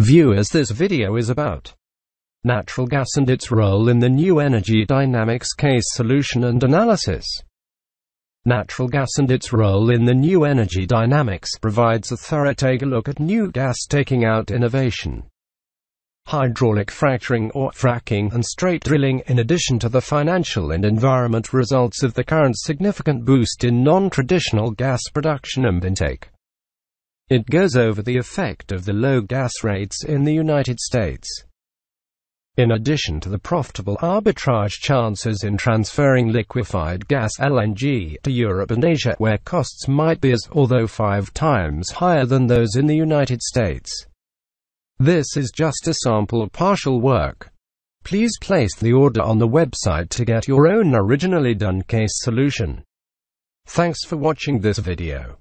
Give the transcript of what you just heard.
Viewers this video is about natural gas and its role in the new energy dynamics case solution and analysis. Natural gas and its role in the new energy dynamics provides a thorough take a look at new gas taking out innovation. Hydraulic fracturing or fracking and straight drilling in addition to the financial and environment results of the current significant boost in non-traditional gas production and intake. It goes over the effect of the low gas rates in the United States. In addition to the profitable arbitrage chances in transferring liquefied gas LNG to Europe and Asia where costs might be as although five times higher than those in the United States. This is just a sample of partial work. Please place the order on the website to get your own originally done case solution. Thanks for watching this video.